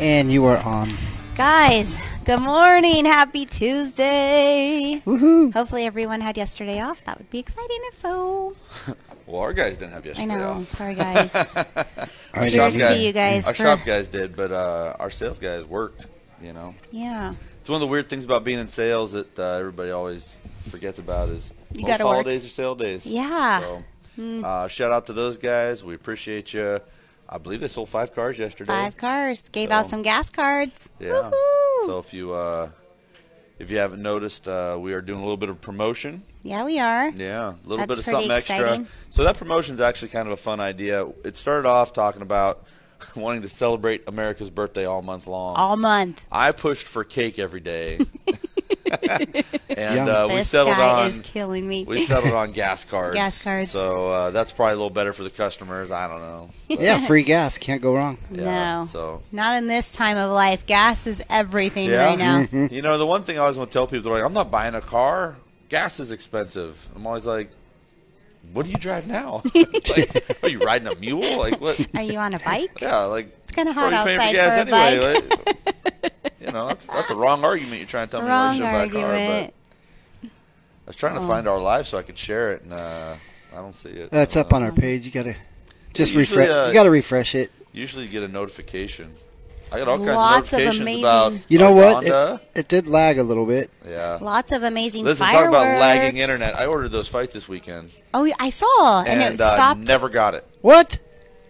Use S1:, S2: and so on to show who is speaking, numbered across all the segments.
S1: And you are on.
S2: Guys, good morning. Happy Tuesday.
S1: Woohoo!
S2: Hopefully everyone had yesterday off. That would be exciting if so.
S3: Well, our guys didn't have yesterday I
S2: know.
S3: off.
S2: Sorry, guys.
S1: I
S2: Cheers
S1: didn't
S2: to
S1: either.
S2: you guys
S3: Our
S2: for-
S3: shop guys did, but uh, our sales guys worked. You know,
S2: Yeah.
S3: it's one of the weird things about being in sales that uh, everybody always forgets about is
S2: You
S3: most
S2: gotta work.
S3: holidays are sale days.
S2: Yeah.
S3: So, uh, shout out to those guys. We appreciate you. I believe they sold five cars yesterday.
S2: Five cars. Gave out some gas cards.
S3: Yeah.
S2: Woohoo.
S3: So if you uh, if you haven't noticed, uh, we are doing a little bit of promotion.
S2: yeah, we are.
S3: Yeah, a little
S2: That's
S3: bit of something extra. So that promotion is actually kind of a fun idea. It started off talking about wanting to celebrate America's birthday all month long.
S2: All month.
S3: I pushed for cake every day, and
S1: Yum.
S3: uh, we
S2: this
S3: settled
S2: guy
S3: on
S2: is killing me.
S3: we settled on gas cards.
S2: Gas cards.
S3: So uh, that's probably a little better for the customers. I don't know. But,
S1: Yeah, free gas. Can't go wrong.
S3: yeah,
S2: no.
S3: So
S2: Not in this time of life. Gas is everything
S3: Yeah.
S2: right now.
S3: you know, the one thing I always want to tell people, they're like, I'm not buying a car. Gas is expensive. I'm always like, what do you drive now? like, are you riding a mule? Like what?
S2: Are you on a bike?
S3: Yeah, like
S2: It's kind of
S3: what
S2: hot
S3: are you paying
S2: outside
S3: for
S2: for, a
S3: anyway?
S2: bike.
S3: Like, you know, that's that's a wrong argument. You're trying to tell me
S2: Wrong
S3: why I should buy a car,
S2: argument.
S3: but I was trying to
S2: Oh.
S3: find our live so I could share it, and uh, I don't see it.
S1: That's
S3: Uh,
S1: up on our page. You gotta just
S3: Usually,
S1: refresh.
S3: uh,
S1: you gotta refresh it.
S3: Usually, you get a notification. I got all kinds
S2: Lots of
S3: of notifications
S2: amazing-
S3: about.
S1: You know what? It, it did lag a little bit.
S3: yeah.
S2: Lots of amazing
S3: Listen,
S2: fireworks.
S3: talk about lagging internet. I ordered those fights this weekend,
S2: Oh, I saw, and,
S3: and,
S2: it
S3: uh,
S2: stopped.
S3: never got it.
S1: What?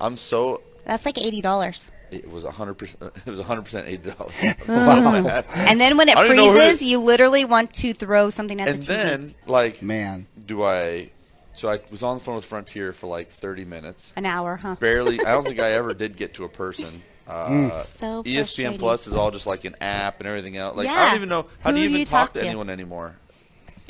S3: I'm so
S2: That's like eighty dollars.
S3: It was hundred percent. It was hundred percent eighty dollars.
S2: And then when it
S3: I don't even know who
S2: freezes, you literally want to throw something at
S3: and
S2: the TV.
S3: And then, like,
S1: Man.
S3: do I? So I was on the phone with Frontier for like thirty minutes.
S2: An hour, huh?
S3: Barely. I don't think I ever did get to a person. Uh,
S2: So
S3: ESPN. Plus is all just like an app and everything else. Like I don't even know how
S2: Who
S3: do you
S2: do
S3: even
S2: you
S3: talk,
S2: talk
S3: to
S2: to?
S3: anyone anymore.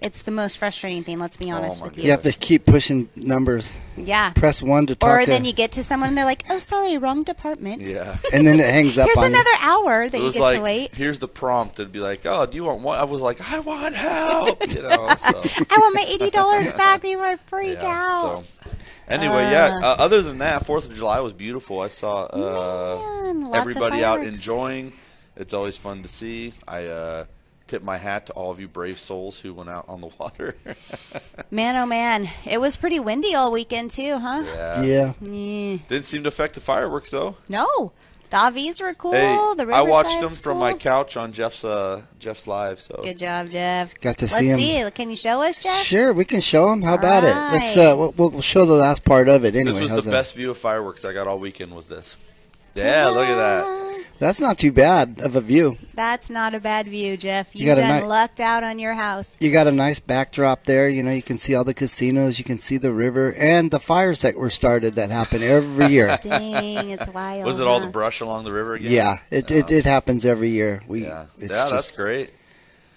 S2: It's the most frustrating thing. Let's be honest
S3: my
S2: with
S3: you.
S1: You have to keep pushing numbers.
S2: Yeah.
S1: Press one to talk
S2: Or
S1: to,
S2: then you get to someone and they're like, "Oh, sorry, wrong department."
S3: Yeah.
S1: and then it hangs up
S2: Here's
S1: on
S2: another hour that
S3: It
S2: you
S3: was
S2: get
S3: like
S2: to wait.
S3: here's the prompt. It'd be like, oh, do you want one? I was like, I want help. You know. So.
S2: I want my eighty dollars back before I freak
S3: Yeah,
S2: out.
S3: So anyway, yeah. Uh, other than that, Fourth of July was beautiful. I saw uh,
S2: Man, lots of
S3: everybody out
S2: fireworks.
S3: enjoying. It's always fun to see. I uh, tip my hat to all of you brave souls who went out on the water.
S2: Man, oh man, it was pretty windy all weekend too, huh?
S3: yeah.
S1: Yeah.
S3: Didn't seem to affect the fireworks though.
S2: No, the AVs were cool.
S3: hey,
S2: the
S3: I watched
S2: Riverside's
S3: them from my couch on Jeff's uh, Jeff's live. So
S2: Good job, Jeff.
S1: Got to
S2: Let's
S1: see 'em.
S2: see. Can you show us, Jeff?
S1: Sure, we can show them. How about it? Let's uh, we'll, we'll show the last part of it anyway.
S3: this was
S1: How's
S3: the
S1: that?
S3: best view of fireworks I got all weekend. Was this? Yeah, look at that.
S1: That's not too bad of a view.
S2: That's not a bad view, Jeff. You,
S1: You got a ni-
S2: lucked out on your house.
S1: You got a nice backdrop there. You know, you can see all the casinos, you can see the river, and the fires that were started that happen every year.
S2: Dang, it's wild.
S3: Was it all the brush along the river again?
S1: yeah, it, it it happens every year. We
S3: Yeah,
S1: it's
S3: yeah,
S1: just,
S3: that's great.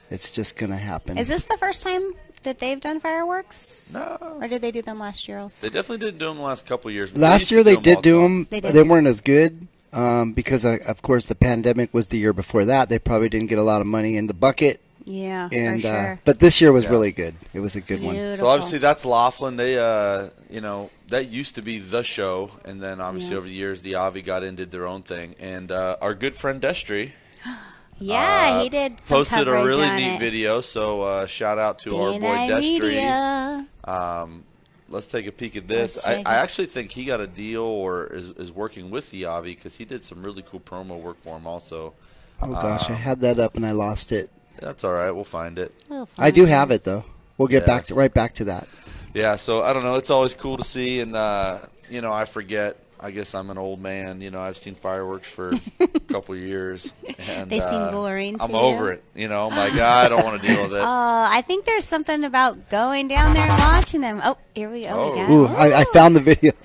S1: It's just gonna happen.
S2: Is this the first time that they've done fireworks?
S3: No.
S2: Or did they do them last year also?
S3: They definitely didn't do them the last couple of years.
S1: Last year
S3: to
S1: they did do them.
S2: They
S1: They, weren't as good um, because, uh, of course, the pandemic was the year before that. They probably didn't get a lot of money in the bucket,
S2: Yeah,
S1: and
S2: for
S1: uh,
S2: sure.
S1: but this year was
S3: Yeah.
S1: really good. It was a good one.
S3: So obviously that's Laughlin. They, uh, you know, that used to be the show, and then obviously
S2: Yeah.
S3: over the years the Avi got in, did their own thing, and uh, our good friend Destry
S2: yeah,
S3: uh,
S2: he did some
S3: posted a really neat
S2: it.
S3: video. So uh, shout out to our boy
S2: DNA
S3: Destry.
S2: Media.
S3: Um, let's take a peek at this. I, I actually think he got a deal or is, is working with the Avi because he did some really cool promo work for him. Also,
S1: Oh gosh, I had that up and I lost it.
S3: that's all right. We'll find it.
S2: We'll
S1: I do
S2: find
S1: have it though. We'll get
S3: Yeah.
S1: back to right back to that.
S3: Yeah, so I don't know. It's always cool to see, and uh, you know, I forget. I guess I'm an old man. You know, I've seen fireworks for a couple years, and
S2: They seem
S3: uh,
S2: boring to
S3: I'm
S2: you?
S3: over it. You know, my God, "Ah, I don't want to deal with it.
S2: Uh, I think there's something about going down there and watching them. Oh, here we go.
S3: Oh.
S2: We
S1: Ooh. I, I found the video.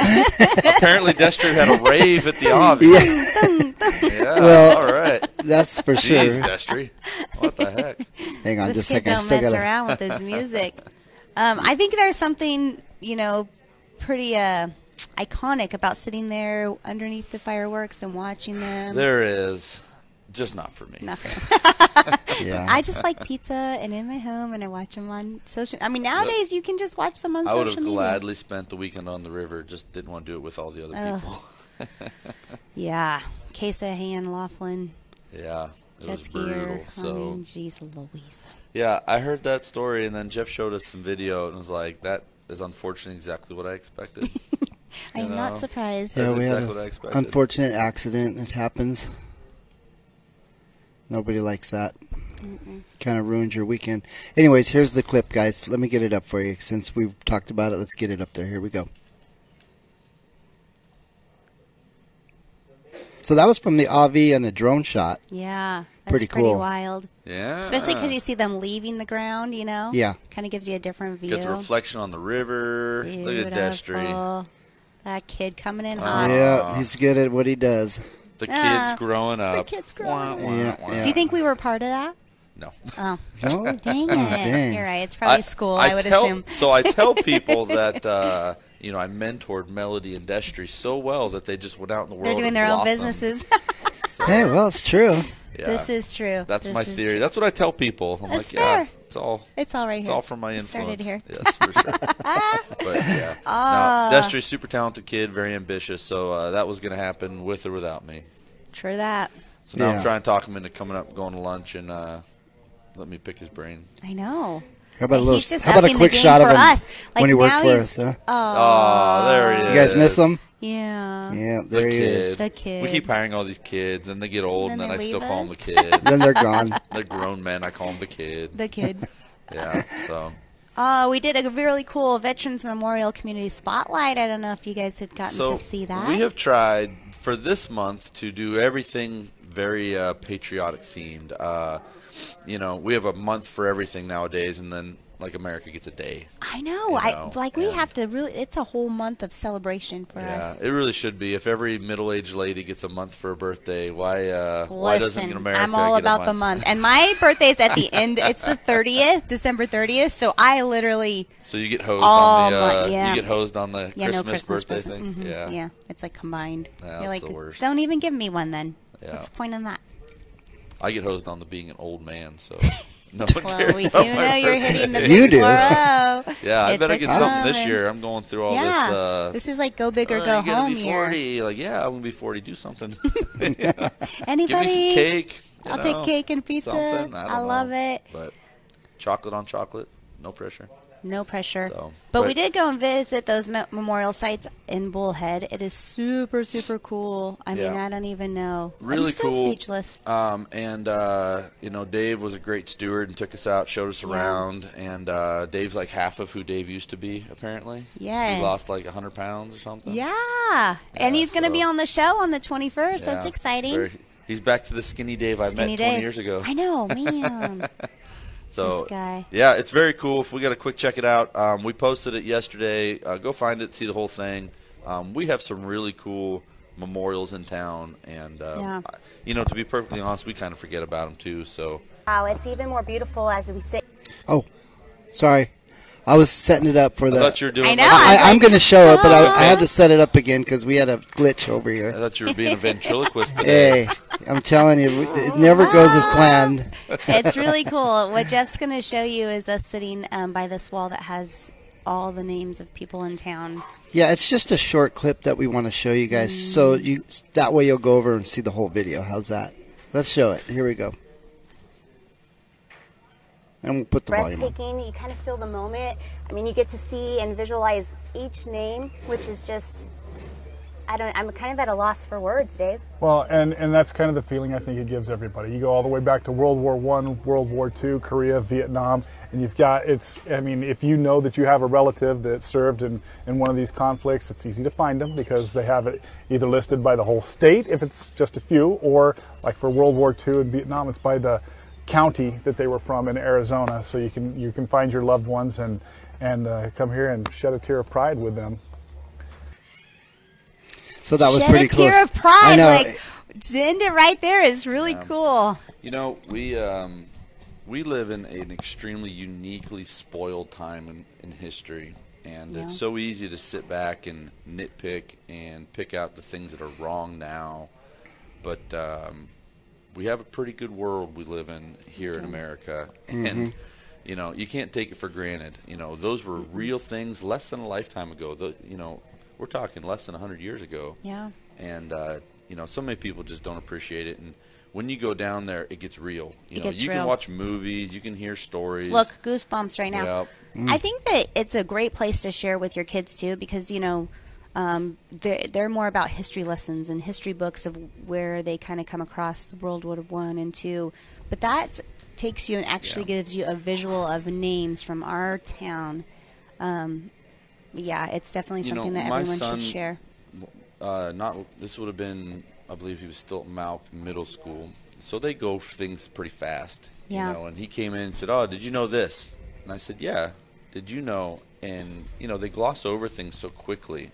S3: Apparently, Destry had a rave at the Avi.
S1: yeah,
S3: Yeah,
S1: Well-
S3: all right.
S1: that's for sure.
S3: Jeez, Destry. What the heck?
S1: Hang on,
S2: this
S1: just a second. I
S2: don't
S1: still
S2: mess
S1: gotta.
S2: around with his music. Um, I think there's something, you know, pretty uh, iconic about sitting there underneath the fireworks and watching them.
S3: There is, just not for me.
S2: Not for-
S1: Yeah.
S2: I just like pizza and in my home, and I watch them on social. I mean, nowadays you can just watch them on
S3: I would
S2: social
S3: have
S2: media.
S3: gladly spent the weekend on the river. Just didn't want to do it with all the other
S2: Ugh.
S3: people.
S2: Yeah, Casahan, Laughlin,
S3: Yeah, it
S2: jet
S3: was brutal.
S2: skier.
S3: So
S2: I mean, jeez Louise.
S3: yeah, I heard that story, and then Jeff showed us some video, and was like, "That is unfortunately exactly what I expected."
S2: I'm
S3: know.
S2: not surprised.
S1: Yeah,
S3: That's
S1: we had
S3: exactly what I
S1: an
S3: expected.
S1: unfortunate accident. It happens. Nobody likes that. Kind of ruins your weekend. Anyways, here's the clip, guys. Let me get it up for you. Since we've talked about it, let's get it up there. Here we go. So that was from the AV and a drone shot.
S2: Yeah, that's
S1: Pretty
S2: pretty,
S1: cool.
S2: wild.
S3: yeah,
S2: Especially because you see them leaving the ground, you know?
S1: Yeah.
S2: Kind of gives you a different view.
S3: get the reflection on the river. Look at that
S2: Beautiful. That kid coming in
S3: Uh,
S2: hot.
S1: yeah, he's good at what he does.
S3: The kids
S2: Ah,
S3: growing up.
S2: The kid's growing
S3: Wah,
S2: up.
S3: wah,
S1: Yeah,
S3: wah.
S1: yeah.
S2: Do you think we were part of that?
S3: No.
S2: Oh,
S1: No?
S2: dang it.
S1: Oh, dang.
S2: You're right. It's probably school, I, would
S3: tell,
S2: assume.
S3: so I tell people that uh, you know I mentored Melody and Destry so well that they just went out in the world.
S2: They're doing
S3: and
S2: their own
S3: blossomed.
S2: businesses.
S3: So,
S1: Hey, well, it's true.
S3: Yeah,
S2: This is true.
S3: that's
S2: This
S3: my theory.
S2: true.
S3: That's what I tell people. I'm
S2: That's
S3: like, yeah,
S2: fair.
S3: it's all
S2: It's all right here.
S3: it's
S2: here.
S3: all from my
S2: It
S3: influence.
S2: started here.
S3: Yes, for sure. but yeah,
S2: Ah.
S3: no, Destry's super talented kid, very ambitious. So uh, that was going to happen with or without me.
S2: True that.
S3: So now
S1: Yeah.
S3: I'm trying to talk him into coming up, going to lunch, and uh, let me pick his brain.
S2: I know.
S1: How about a little?
S2: he's just
S1: How about a quick shot of him
S2: us. Like
S1: when he worked
S2: now
S1: for us? Huh?
S3: Oh, there he is.
S1: You guys miss him?
S2: Yeah.
S1: Yeah,
S3: The
S1: there he
S3: kid.
S1: is.
S2: The kid.
S3: We keep hiring all these kids, and they get old,
S2: And
S3: and,
S2: then
S3: then I still
S2: leave
S3: call them the kid.
S1: Then they're gone.
S3: They're grown men. I call them the kid.
S2: The kid.
S3: Yeah. So
S2: Oh, we did a really cool Veterans Memorial Community Spotlight. I don't know if you guys had gotten
S3: so
S2: to see that.
S3: we have tried for this month to do everything very uh, patriotic themed. Uh, you know, we have a month for everything nowadays, and then like America gets a day.
S2: I know.
S3: you
S2: I
S3: know,
S2: like we
S3: and-
S2: have to really. It's a whole month of celebration for
S3: Yeah,
S2: us.
S3: it really should be. If every middle-aged lady gets a month for a birthday, why? Uh, why doesn't
S2: Listen,
S3: America
S2: I'm all about
S3: a
S2: the month, and my birthday is at the end. It's the 30th, December 30th. So I literally,
S3: So you get hosed on the uh,
S2: month, yeah.
S3: you get hosed on the
S2: yeah,
S3: Christmas,
S2: no Christmas
S3: birthday
S2: present.
S3: thing.
S2: Mhm,
S3: Yeah.
S2: yeah, it's like combined.
S3: Yeah,
S2: You're
S3: that's
S2: like,
S3: the worst.
S2: don't even give me one then.
S3: Yeah.
S2: What's the point in that?
S3: I get hosed on the being an old man, so no one
S2: Well,
S3: cares
S2: we do know
S3: my
S2: you're hitting the
S1: You
S2: big
S1: do.
S2: 4-0.
S3: Yeah, I
S2: it's
S3: better get something this year. I'm going through all
S2: yeah,
S3: this. Uh,
S2: this is like go big or
S3: "Oh,
S2: go
S3: you're
S2: home
S3: be
S2: year.
S3: 40. Like, yeah, I'm gonna be 40. Do something.
S2: Anybody?
S3: Give me some cake.
S2: I'll
S3: know,
S2: take cake and pizza.
S3: I, don't
S2: I love
S3: know.
S2: it.
S3: But chocolate on chocolate, no pressure.
S2: No pressure.
S3: So,
S2: but,
S3: but-
S2: we did go and visit those me- memorial sites in Bullhead. It is super, super cool. I mean, I don't even know.
S3: Really
S2: I'm still
S3: cool.
S2: speechless.
S3: Um, and uh, you know, Dave was a great steward and took us out, showed us around. Yeah. And uh, Dave's like half of who Dave used to be. Apparently,
S2: Yeah.
S3: he lost like hundred pounds or something.
S2: Yeah. And
S3: Yeah,
S2: he's going to be on the show on the 21st. That's exciting.
S3: Very- he's back to the skinny Dave I
S2: Skinny
S3: met 20 years ago.
S2: I know, man.
S3: So
S2: This guy.
S3: yeah, it's very cool. If we got a quick check it out, um, we posted it yesterday. Uh, go find it, see the whole thing. Um, we have some really cool memorials in town, and um,
S2: Yeah.
S3: You know, to be perfectly honest, we kind of forget about them too. So
S4: Wow, it's even more beautiful as we sit
S1: Oh, sorry. I was setting it up for
S3: I
S1: the.
S3: thought you were doing.
S2: I know.
S1: I, I'm going to show it, but I, I had
S2: "Oh."
S1: to set it up again because we had a glitch over here.
S3: I thought you were being a ventriloquist today.
S1: Hey, I'm telling you, it never goes as planned.
S2: it's really cool. What Jeff's going to show you is us sitting um, by this wall that has all the names of people in town.
S1: Yeah, it's just a short clip that we want to show you guys, so you that way you'll go over and see the whole video. How's that? Let's show it. Here we go. And we'll put the volume on.
S4: breathtaking. You kind of feel the moment. I mean, you get to see and visualize each name, which is just. I don't. I'm kind of at a loss for words, Dave.
S5: Well, and, and that's kind of the feeling I think it gives everybody. You go all the way back to World War One, World War Two, Korea, Vietnam, and you've got it's. I mean, if you know that you have a relative that served in, in one of these conflicts, it's easy to find them because they have it either listed by the whole state if it's just a few, or like for World War Two and Vietnam, it's by the county that they were from in Arizona. So you can you can find your loved ones and and uh, come here and shed a tear of pride with them.
S1: So that was
S2: Shed
S1: pretty
S2: a tear
S1: close.
S2: of pride.
S1: I know.
S2: Like, to end it right there is really cool.
S3: You know, we um, we live in an extremely uniquely spoiled time in, in history, and
S2: Yeah.
S3: it's so easy to sit back and nitpick and pick out the things that are wrong now. But um, we have a pretty good world we live in here in America, and you know you can't take it for granted. You know, those were real things less than a lifetime ago. The, you know, we're talking less than hundred years ago
S2: Yeah.
S3: and uh, you know, so many people just don't appreciate it. And when you go down there, it gets real. You
S2: It
S3: know, you
S2: real.
S3: can watch movies, you can hear stories.
S2: Look, goosebumps right now.
S3: Yep.
S2: I think that it's a great place to share with your kids too, because you know um, they're they're more about history lessons and history books of where they kind of come across the World War One and two. But that takes you and actually
S3: Yeah.
S2: gives you a visual of names from our town. Um, yeah, it's definitely
S3: You know,
S2: something that
S3: my
S2: everyone
S3: son-
S2: should share.
S3: uh, not this would have been I believe he was still at Malk Middle School. So they go for things pretty fast.
S2: Yeah.
S3: You know, and he came in and said, Oh, did you know this? And I said, Yeah, did you know? And you know, they gloss over things so quickly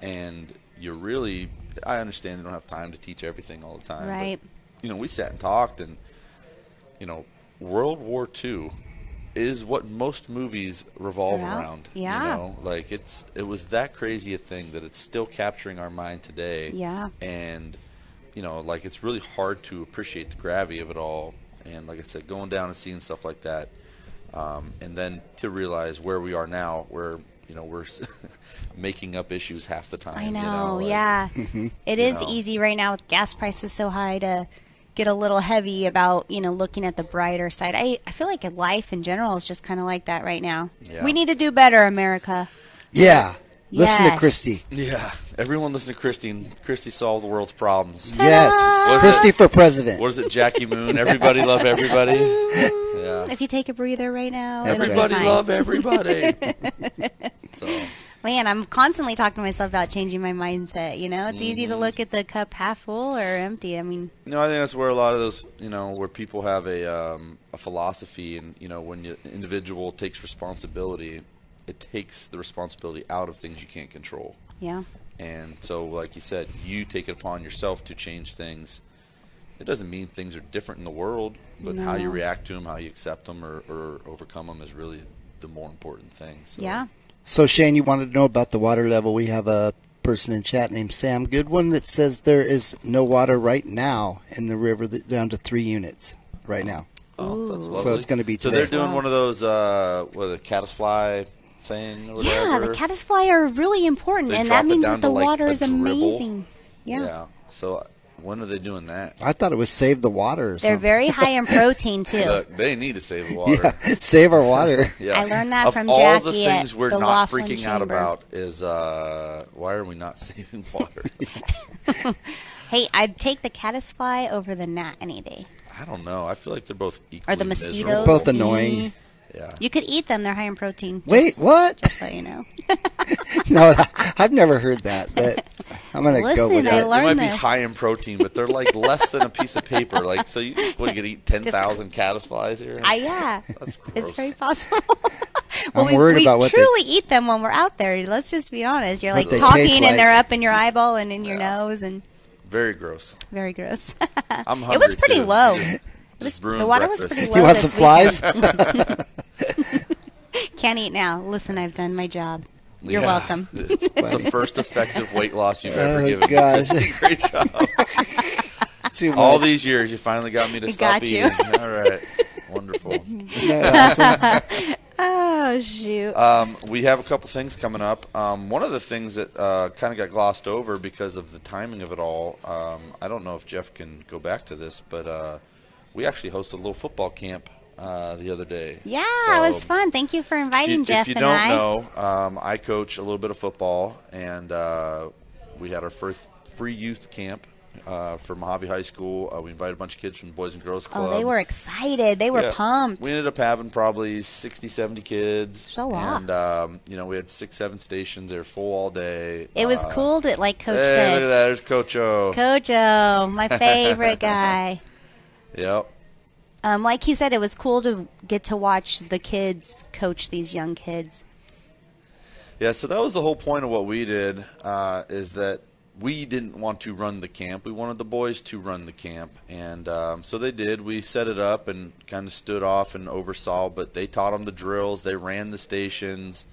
S3: and you're really I understand they don't have time to teach everything all the time. but,
S2: Right.
S3: you know, we sat and talked and you know, World War II is what most movies revolve
S2: Yeah.
S3: around.
S2: Yeah.
S3: You know, like it's it was that crazy a thing that it's still capturing our mind today.
S2: Yeah.
S3: And you know, like it's really hard to appreciate the gravity of it all. And like I said, going down and seeing stuff like that, um, and then to realize where we are now, where you know we're making up issues half the time.
S2: I
S3: you
S2: know,
S3: like-
S2: yeah. it is
S3: know.
S2: easy right now with gas prices so high to get a little heavy about, you know, looking at the brighter side. I, I feel like life in general is just kind of like that right now.
S3: Yeah.
S2: We need to do better, America.
S1: Yeah. Listen to Christy.
S3: Yeah, everyone listen to Christy. and Christy solved the world's problems.
S1: Yes.
S3: Was
S1: Christy for president.
S3: What is it, Jackie Moon? Everybody love everybody. Yeah.
S2: If you take a breather right now,
S1: That's
S3: Everybody
S2: fine.
S3: love everybody. so
S2: Man, I'm constantly talking to myself about changing my mindset. You know, it's easy
S3: Mm-hmm.
S2: to look at the cup half full or empty. I mean,
S3: you know, I think that's where a lot of those, you know, where people have a um, a philosophy, and you know, when the individual takes responsibility, it takes the responsibility out of things you can't control.
S2: yeah,
S3: And so, like you said, you take it upon yourself to change things. It doesn't mean things are different in the world, but how you react to them, how you accept them, or, or overcome them is really the more important thing. So,
S2: yeah.
S1: So Shane, you wanted to know about the water level. We have a person in chat named Sam Goodwin that says there is no water right now in the river that, down to three units right now.
S3: Oh, that's lovely.
S1: So it's gonna be
S3: So they're doing
S2: Wow.
S3: one of those, uh, what, a caddisfly thing or
S2: Yeah,
S3: whatever.
S2: the caddisfly are really important,
S3: They
S2: and that means that the
S3: to, like,
S2: water is amazing. Yeah.
S3: Yeah. So when are they doing that?
S1: I thought it was save the water or
S2: They're
S1: something.
S2: very high in protein too.
S3: Look, they need to save the water.
S1: yeah, save our water.
S3: Yeah.
S2: I learned that
S3: of
S2: from
S3: all
S2: Jackie
S3: the things we're
S2: the
S3: not
S2: Laughlin
S3: freaking out about is uh, why are we not saving water?
S2: Hey, I'd take the caddisfly over the gnat any day.
S3: I don't know. I feel like they're both equally
S2: Or the mosquitoes.
S3: miserable.
S1: Both annoying.
S3: Yeah.
S2: You could eat them; they're high in protein.
S1: Wait, what?
S2: Just so you know.
S1: No, I've never heard that, but I'm gonna go with
S2: I
S1: that.
S3: They
S2: learned
S3: might
S2: this.
S3: be high in protein, but they're like less than a piece of paper. Like, so you, what, you could eat 10,000 caddisflies here?
S2: I yeah,
S3: That's gross.
S2: it's very possible.
S1: I'm
S2: we,
S1: worried
S2: we
S1: about what they-
S2: truly eat them when we're out there. Let's just be honest. You're like talking,
S1: taste
S2: and they're up in your eyeball and in your
S3: Yeah.
S2: nose, and
S3: Very gross.
S2: very gross.
S3: I'm hungry.
S2: it was pretty
S3: too.
S2: low.
S3: Just-
S2: It was, the water
S3: breakfast.
S2: was pretty low.
S1: You want
S2: this
S1: some
S2: weekend.
S1: flies?
S2: Can't eat now. Listen, I've done my job. You're
S3: Yeah.
S2: welcome.
S3: It's the first effective weight loss you've ever
S1: Oh,
S3: given.
S1: gosh.
S3: me. Great job.
S1: Too much.
S3: All these years, you finally got me to stop
S2: got you.
S3: eating. All right. Wonderful.
S1: Awesome?
S2: Oh shoot.
S3: Um, we have a couple things coming up. Um, one of the things that uh, kind of got glossed over because of the timing of it all. Um, I don't know if Jeff can go back to this, but uh, we actually hosted a little football camp uh, the other day.
S2: yeah,
S3: So,
S2: it was fun. Thank you for inviting
S3: you,
S2: Jeff
S3: if you
S2: and
S3: don't
S2: I.
S3: know, um, I coach a little bit of football, and uh, we had our first free youth camp uh, for Mohave High School. Uh, we invited a bunch of kids from Boys and Girls Club.
S2: Oh, they were excited. They were
S3: Yeah.
S2: pumped.
S3: We ended up having probably 60, 70 kids.
S2: So lot.
S3: And, um, you know, we had six, seven stations. They were full all day.
S2: It was
S3: Uh,
S2: cool to, like Coach
S3: hey, look at that. There's Coach O.
S2: Coach O, my favorite guy.
S3: Yep.
S2: Um, like he said, it was cool to get to watch the kids coach these young kids.
S3: Yeah, so that was the whole point of what we did, uh, is that we didn't want to run the camp. We wanted the boys to run the camp. And um, so they did. We set it up and kind of stood off and oversaw, but they taught them the drills. They ran the stations.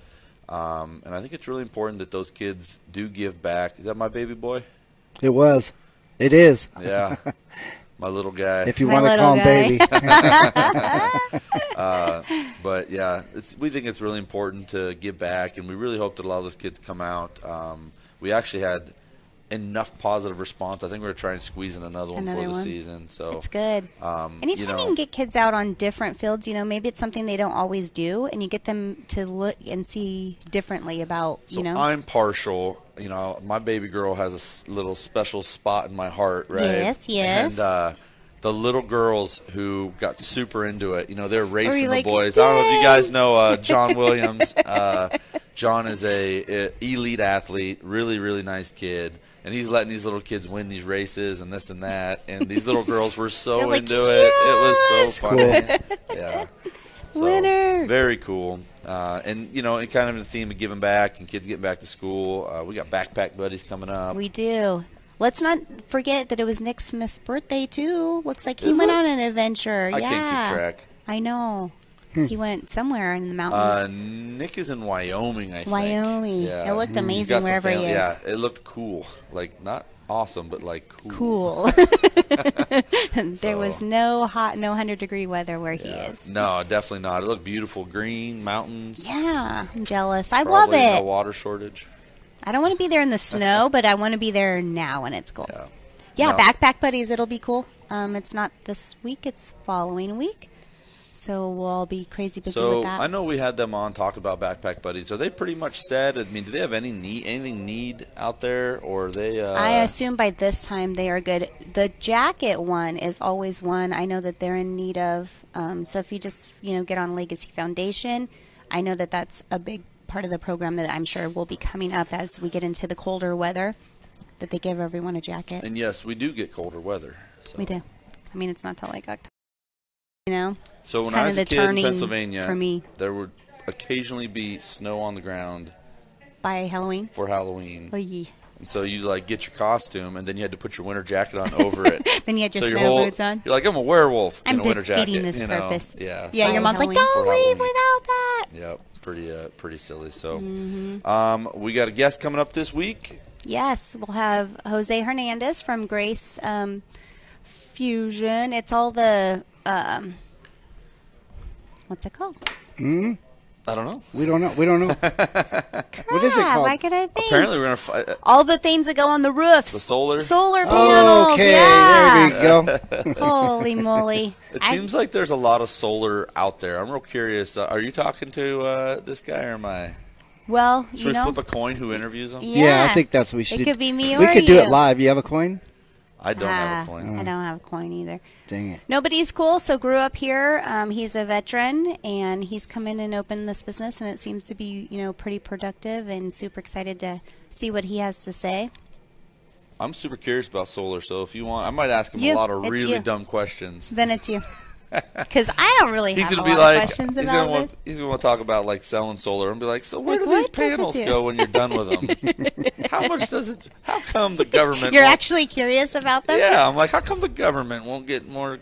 S3: Um, and I think it's really important that those kids do give back. Is that my baby boy?
S1: It was. It is.
S3: Yeah. my little guy.
S1: If you
S2: My
S1: want to call him
S2: guy.
S1: baby.
S3: but yeah, it's, we think it's really important to give back, and we really hope that a lot of those kids come out. Um, we actually had enough positive response. I think we're gonna try and squeeze in another one
S2: Another
S3: for the season. So
S2: It's good.
S3: Um,
S2: Anytime
S3: you
S2: you, can get kids out on different fields, you know, maybe it's something they don't always do, and you get them to look and see differently about,
S3: So
S2: you know.
S3: I'm partial. You know, my baby girl has a little special spot in my heart, right?
S2: Yes, yes.
S3: And uh, the little girls who got super into it, you know, they're racing
S2: you're
S3: the
S2: like,
S3: boys. I don't know if you guys know uh, John Williams. uh, John is a, a elite athlete, really, really nice kid. And he's letting these little kids win these races and this and that. And these little girls were so
S2: like,
S3: into it. It was so funny. yeah. So,
S2: Winner.
S3: Very cool. Uh, and, you know, and kind of in the theme of giving back and kids getting back to school. Uh, we got backpack buddies coming up.
S2: We do. Let's not forget that it was Nick Smith's birthday too. Looks like he
S3: Is
S2: went
S3: it?
S2: on an adventure.
S3: I
S2: yeah.
S3: can't keep track.
S2: I know. He went somewhere in the
S3: Uh,
S2: mountains.
S3: Nick is in Wyoming, I think.
S2: Wyoming. It looked
S3: He's
S2: amazing
S3: got some
S2: wherever he
S3: family-
S2: is.
S3: Yeah, it looked cool. Like, not awesome, but like cool.
S2: cool. there
S3: So-
S2: was no hot, no hundred degree weather where he
S3: Yeah.
S2: is.
S3: No, definitely not. It looked beautiful. Green, mountains.
S2: Yeah, I'm jealous. I
S3: Probably
S2: love it.
S3: no water shortage.
S2: I don't want to be there in the snow, but I want to be there now when it's cold.
S3: Yeah.
S2: Yeah,
S3: No.
S2: backpack buddies. It'll be cool. Um, it's not this week; it's following week. So we'll all be crazy busy
S3: So
S2: with that.
S3: I know we had them on, talked about backpack buddies. Are they pretty much said? I mean, do they have any need, anything need out there, or are they? Uh,
S2: I assume by this time they are good. The jacket one is always one I know that they're in need of. Um, so if you just you know get on Legacy Foundation, I know that that's a big part of the program that I'm sure will be coming up as we get into the colder weather. That they give everyone a jacket.
S3: And yes, we do get colder weather. So.
S2: we do. I mean, it's not till like October. You know,
S3: So when I was a kid in Pennsylvania,
S2: for me.
S3: there would occasionally be snow on the ground
S2: by Halloween.
S3: for Halloween.
S2: Oy.
S3: And so you like get your costume, and then you had to put your winter jacket on over it.
S2: Then you had your
S3: so
S2: snow
S3: your whole,
S2: boots on.
S3: You're like, I'm a werewolf
S2: I'm
S3: in a winter jacket.
S2: this
S3: you know?
S2: purpose.
S3: Yeah.
S2: Yeah,
S3: so-
S2: your mom's like, Halloween.
S3: For
S2: don't leave without that.
S3: Yep. Pretty, uh, pretty silly. So,
S2: Mm-hmm.
S3: um, we got a guest coming up this week.
S2: Yes, we'll have Jose Hernandez from Grace um, Fusion. It's all the um, what's it called? Hmm?
S3: I don't know.
S1: We don't know. We don't know. what is it
S2: Crap,
S1: called?
S2: Why could I think?
S3: Apparently, we're gonna. Fi- uh,
S2: all the things that go on the roofs.
S3: The solar?
S2: solar panels.
S1: okay,
S2: yeah.
S1: there we go.
S2: Holy moly!
S3: it
S2: I-
S3: seems like there's a lot of solar out there. I'm real curious. Uh, are you talking to uh, this guy or am I?
S2: well,
S3: Should
S2: you
S3: we
S2: know,
S3: flip a coin? Who interviews him?
S1: Yeah, I think that's what we should.
S2: It could be me
S1: We
S2: or
S1: could do it live. You have a coin?
S3: I don't have a
S2: Ah,
S3: coin.
S2: I don't have a coin either.
S1: Dang it.
S2: Nobody's cool, so grew up here. Um, he's a veteran, and he's come in and opened this business, and it seems to be, you know, pretty productive. And super excited to see what he has to say.
S3: I'm super curious about solar, so if you want, I might ask him
S2: You.
S3: a lot of
S2: It's
S3: really
S2: you.
S3: dumb questions.
S2: Then it's you, because I don't really
S3: He's
S2: have
S3: gonna
S2: a
S3: be
S2: lot
S3: like,
S2: of questions
S3: he's
S2: about
S3: gonna want,
S2: this.
S3: he's gonna want to talk about like selling solar and be like, so where
S2: Like,
S3: do these
S2: what does it
S3: panels
S2: do?
S3: go when you're done with them? how much does it? How come the government?
S2: You're
S3: won't-
S2: actually curious about them.
S3: Yeah, I'm like, how come the government won't get more?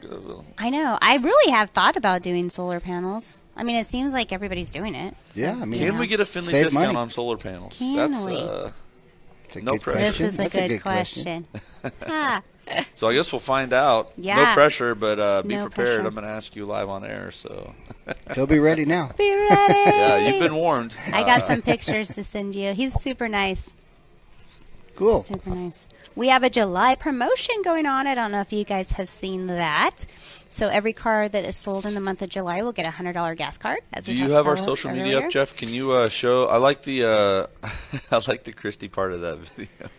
S2: I know. I really have thought about doing solar panels. I mean, it seems like everybody's doing it. so,
S1: Yeah, I mean-
S2: you
S3: Can
S2: know.
S3: we get a Findlay
S1: Save
S3: discount
S1: money.
S3: on solar panels?
S2: Can
S3: That's
S2: we?
S3: uh,
S1: It's a
S3: No
S1: good
S3: pressure.
S2: This is a
S1: That's
S2: good,
S1: a good
S2: question. ah,
S3: so. I guess we'll find out. No pressure, but uh, be
S2: No
S3: prepared.
S2: pressure.
S3: I'm gonna ask you live on air. So
S1: He'll be ready now.
S2: be ready.
S3: yeah, you've been warned.
S2: I got
S3: Uh,
S2: some pictures to send you. He's super nice.
S1: Cool.
S2: Super nice. We have a July promotion going on. I don't know if you guys have seen that. So every car that is sold in the month of July will get a hundred dollar gas card. As
S3: Do you have our social
S2: earlier.
S3: media up, Jeff? Can you uh, show? I like the uh, I like the Christie part of that video.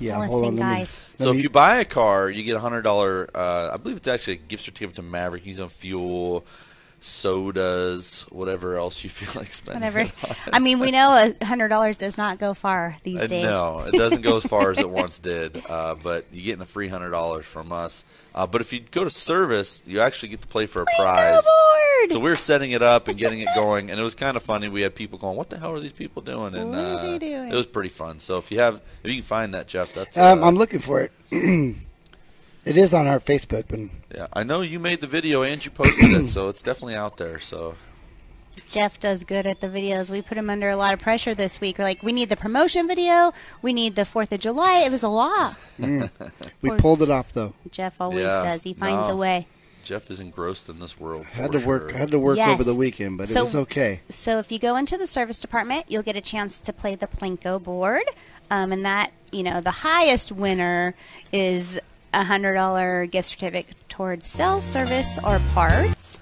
S1: Yeah,
S2: Listen,
S1: hold on. let me-
S2: guys.
S3: So
S1: me-
S3: if you buy a car, you get a hundred dollar. Uh, I believe it's actually a gift certificate to Maverik. Use on fuel, sodas, whatever else you feel like spending.
S2: Whatever. I mean, we know a hundred dollars does not go far these
S3: Uh,
S2: days.
S3: No, it doesn't go as far as it once did. Uh, but you're getting a free hundred dollars from us. Uh, but if you go to service, you actually get to play for a prize.
S2: Billboard!
S3: So we are setting it up and getting it going, and it was kind of funny. We had people going, "What the hell are these people doing?" And
S2: What are they
S3: uh,
S2: doing?
S3: it was pretty fun. So if you have, if you can find that, Jeff, that's.
S1: Um,
S3: uh,
S1: I'm looking for it. it is on our Facebook, but
S3: yeah, I know you made the video and you posted it, so it's definitely out there. So
S2: Jeff does good at the videos. We put him under a lot of pressure this week. We're like, we need the promotion video. We need the Fourth of July. It was a lot.
S1: we
S2: Or-
S1: pulled it off though.
S2: Jeff always
S3: Yeah,
S2: does. He finds
S3: no.
S2: a way.
S3: Jeff is engrossed in this world.
S1: Had
S3: for
S1: to work.
S3: sure.
S1: Had to work
S2: Yes.
S1: over the weekend, but
S2: So-
S1: it was okay.
S2: So if you go into the service department, you'll get a chance to play the Plinko board. um, and that you know the highest winner is a hundred dollar gift certificate towards sales service or parts.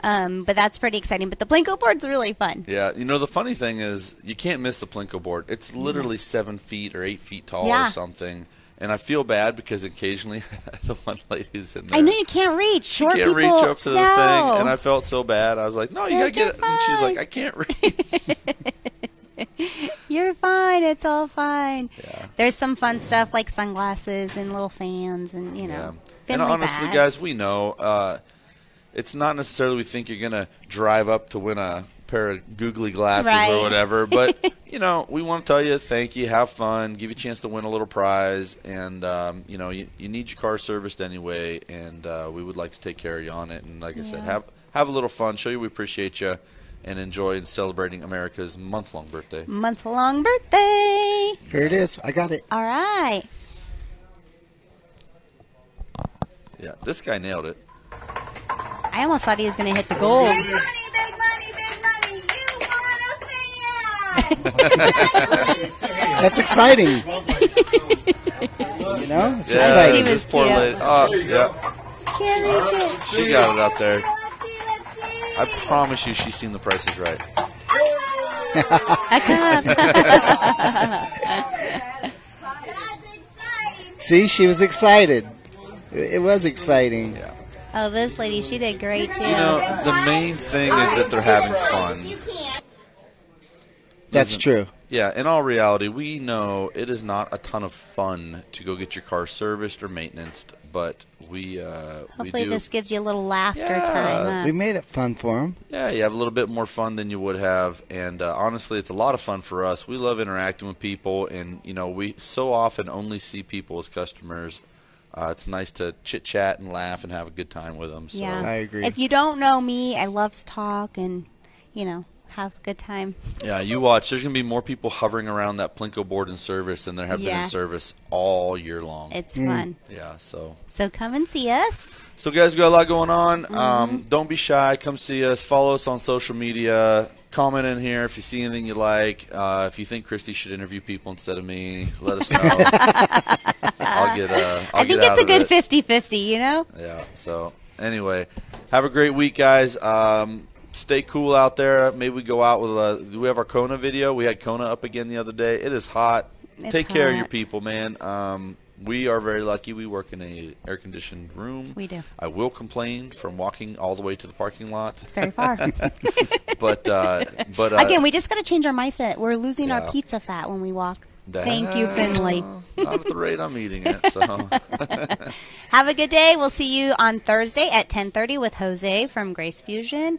S2: Um, but that's pretty exciting. But the Plinko board's really fun.
S3: Yeah, you know the funny thing is you can't miss the Plinko board. It's literally seven feet or eight feet tall
S2: Yeah.
S3: or something. And I feel bad because occasionally the one lady's in there.
S2: I know you can't reach.
S3: she
S2: Short
S3: can't
S2: people.
S3: reach up to the thing, and I felt so bad. I was like, "No, you
S2: You're
S3: gotta get it." And she's like, "I can't reach."
S2: You're fine. It's all fine.
S3: Yeah.
S2: There's some fun stuff like sunglasses and little fans and you know.
S3: Yeah. And honestly,
S2: bags.
S3: guys, we know uh, it's not necessarily we think you're gonna drive up to win a pair of googly glasses
S2: Right.
S3: or whatever, but you know, we want to tell you thank you, have fun, give you a chance to win a little prize, and um, you know, you, you need your car serviced anyway, and uh, we would like to take care of you on it. And like I said, have have a little fun, show you we appreciate you, and enjoy celebrating America's month long birthday.
S2: month long birthday.
S1: Here it is. I got it.
S2: All right.
S3: Yeah, this guy nailed it.
S2: I almost thought he was going to hit the gold.
S6: Big money, big money, big money. You want a fan?
S1: That's exciting. you know, it's
S3: Yeah,
S2: She
S1: exciting.
S2: was
S3: this poor
S2: cute.
S3: lady. Oh, yeah,
S2: Can't reach it.
S3: she got it out there. I promise you, she's seen the prices right.
S1: See, she was excited. It it was exciting.
S3: Yeah.
S2: Oh, this lady, she did great too.
S3: You know, the main thing is that they're having fun.
S1: That's
S3: Doesn't-
S1: true.
S3: Yeah, in all reality, we know it is not a ton of fun to go get your car serviced or maintenance, but we uh, we
S2: Hopefully,
S3: do.
S2: this gives you a little laughter
S3: Yeah.
S2: time.
S1: We made it fun for them.
S3: Yeah, you have a little bit more fun than you would have, and uh, honestly, it's a lot of fun for us. We love interacting with people, and you know, we so often only see people as customers. Uh, it's nice to chit chat and laugh and have a good time with them. So.
S2: Yeah.
S1: I agree.
S2: If you don't know me, I love to talk and, you know, have a good time.
S3: Yeah, you watch. There's going to be more people hovering around that Plinko board in service than there have been in service all year long.
S2: It's fun.
S3: yeah, so
S2: So come and see us.
S3: so guys, we got a lot going on.
S2: Mm-hmm.
S3: Um, don't be shy. Come see us. Follow us on social media. Comment in here if you see anything you like. Uh, if you think Christy should interview people instead of me, let us know. I'll get. Uh, I'll
S2: I think
S3: get
S2: it's
S3: out
S2: a good
S3: it.
S2: 50 50, you know?
S3: Yeah. So anyway, have a great week, guys. Um, stay cool out there. Maybe we go out with a. Do we have our Kona video? We had Kona up again the other day. It is hot.
S2: It's
S3: Take care of your people, man. Um, we are very lucky. We work in a air conditioned room.
S2: We do.
S3: I will complain from walking all the way to the parking lot,
S2: It's very far.
S3: but uh, but uh,
S2: Again, we just got to change our mindset. We're losing
S3: Yeah.
S2: our pizza fat when we walk. Thank you, Findlay.
S3: Not at the rate I'm eating it. So
S2: Have a good day. We'll see you on Thursday at 10:30 with Jose from Grace Fusion.